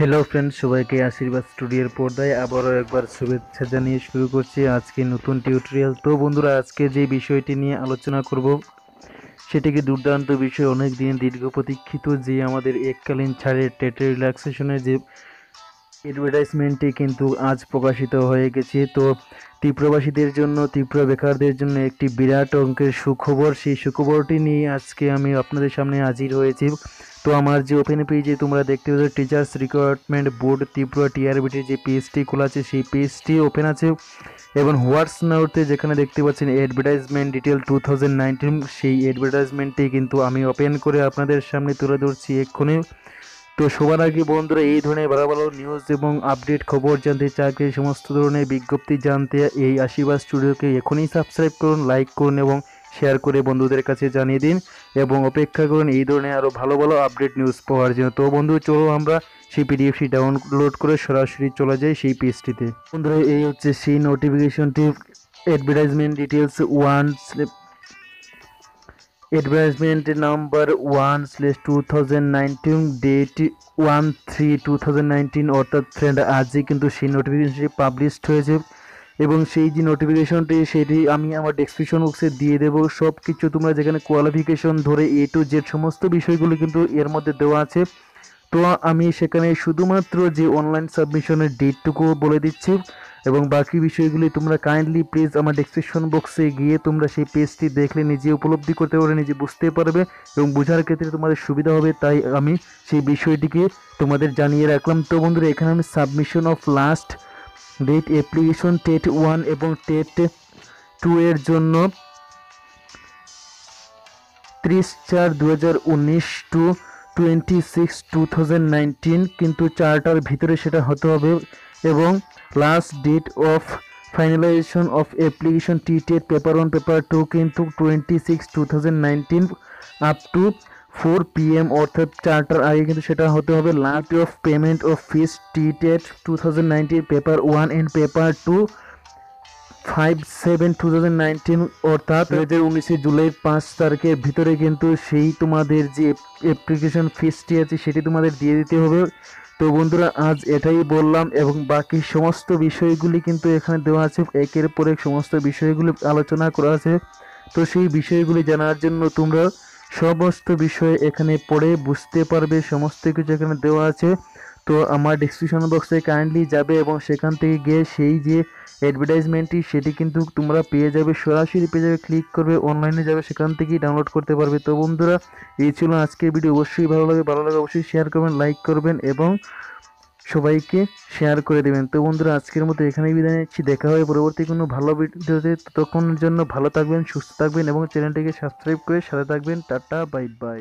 Hello friends সবাইকে আশীর্বাদ স্টুডিওর পর্দায় আবারও একবার শুভেচ্ছা জানিয়ে শুরু করছি আজকে নতুন টিউটোরিয়াল তো বন্ধুরা, আজকে যে বিষয়টি নিয়ে আলোচনা করব, সেটিকে দুর্দান্ত বিষয় অনেক দিন দীর্ঘ প্রতীক্ষিত যে আমাদের এককালীন ছাড়ের টেটে রিল্যাক্সেশনের যে অ্যাডভার্টাইজমেন্টটি কিন্তু আজ প্রকাশিত হয়ে গেছে। তো তীব্রবাসীদের জন্য, তীব্র বেকারদের জন্য একটি বিরাট অঙ্কের সুখবর। সেই সুখবরটি নিয়ে আজকে আমি আপনাদের সামনে হাজির হয়েছি। তো আমার যে ওপেন পেজে তোমরা দেখতে পাচ্ছ টিচার্স রিক্রুটমেন্ট বোর্ড ত্রিপুরা টিআরবিটির যে পেজটি খোলা আছে, সেই পেজটি ওপেন আছে। এবং হোয়াটস নাউতে যেখানে দেখতে পাচ্ছেন অ্যাডভার্টাইজমেন্ট ডিটেল টু সেই অ্যাডভার্টাইজমেন্টটি কিন্তু আমি ওপেন করে আপনাদের সামনে তুলে ধরছি এক্ষুনি। তো সবার আগে বন্ধুরা, এই ধরনের ভালো ভালো নিউজ এবং আপডেট খবর জানতে চাইলে সমস্ত ধরনের বিজ্ঞপ্তি জানতে এই আশীর্বাদ স্টুডিওকে এখনই সাবস্ক্রাইব করুন লাইক করুন এবং শেয়ার করে বন্ধুদের কাছে জানিয়ে দিন এবং অপেক্ষা করুন, এই ধরনের আরও ভালো ভালো আপডেট নিউজ পাওয়ার জন্য। তো বন্ধু, চলো আমরা সেই পিডিএফটি ডাউনলোড করে সরাসরি চলে যাই সেই পেজটিতে বন্ধুরা, এই হচ্ছে সেই নোটিফিকেশনটি advertisement details one advertisement number one slash two thousand nineteen date one three two thousand nineteen অর্থাৎ ফ্রেন্ড আজই কিন্তু সেই নোটিফিকেশনটি পাবলিশড হয়েছে। এবং সেই যে নোটিফিকেশনটি সেটি আমি আমার ডেসক্রিপশন বক্সে দিয়ে দেবো। সব কিছু তোমরা যেখানে কোয়ালিফিকেশন ধরে এ টু জেড সমস্ত বিষয়গুলো কিন্তু এর মধ্যে দেওয়া আছে। তো আমি সেখানে শুধুমাত্র যে অনলাইন সাবমিশনের ডেটটুকু বলে দিচ্ছি এবং বাকি বিষয়গুলি তোমরা কাইন্ডলি প্লিজ আমার ডেসক্রিপশন বক্সে গিয়ে তোমরা সেই পেজটি দেখলে, নিজে উপলব্ধি করতে পারবে, নিজে বুঝতে পারবে এবং বোঝার ক্ষেত্রে তোমাদের সুবিধা হবে, তাই আমি সেই বিষয়টিকে তোমাদের জানিয়ে রাখলাম। তো বন্ধুরা, এখানে আমি submission of last date application TET one এবং টেট টু এর জন্য ত্রিশ চার দু টু টোয়েন্টি সিক্স টু কিন্তু চারটার ভিতরে সেটা হতে হবে এবং last date of finalisation of application T TET paper one paper two কিন্তু twenty six two thousand nineteen up to four P M অর্থাৎ চারটার আগে কিন্তু সেটা হতে হবে last of payment of fees T TET two thousand paper one and paper two five seven two thousand nineteen অর্থাৎ দু হাজার উনিশে জুলাই পাঁচ তারিখের ভিতরে কিন্তু সেই তোমাদের যে অ্যাপ্লিকেশন ফিসটি আছে সেটি তোমাদের দিয়ে দিতে হবে। তো বন্ধুরা, আজ এটাই বললাম এবং বাকি সমস্ত বিষয়গুলি কিন্তু এখানে দেওয়া আছে। একের পর এক সমস্ত বিষয়গুলি আলোচনা করা আছে। তো সেই বিষয়গুলি জানার জন্য তোমরা সমস্ত বিষয় এখানে পড়ে বুঝতে পারবে, সমস্ত কিছু এখানে দেওয়া আছে। তো আমার ডিসক্রিপশন বক্সে কাইন্ডলি যাবে এবং সেখান থেকে গিয়ে সেই যে অ্যাডভার্টাইজমেন্টটি সেটি কিন্তু তোমরা পেয়ে যাবে, সরাসরি পেয়ে যাবে ক্লিক করবে অনলাইনে যাবে, সেখান থেকেই ডাউনলোড করতে পারবে। তো বন্ধুরা, এই ছিল আজকের ভিডিও অবশ্যই ভালো লাগে ভালো লাগে অবশ্যই শেয়ার করবেন লাইক করবেন এবং সবাইকে শেয়ার করে দেবেন। তো বন্ধুরা, আজকের মতো এখানেই বিদায় নিচ্ছি। দেখা হবে পরবর্তী কোনো ভালো ভিডিওতে। ততক্ষণের জন্য ভালো থাকবেন, সুস্থ থাকবেন এবং চ্যানেলটিকে সাবস্ক্রাইব করে সাথে থাকবেন। Tata bye bye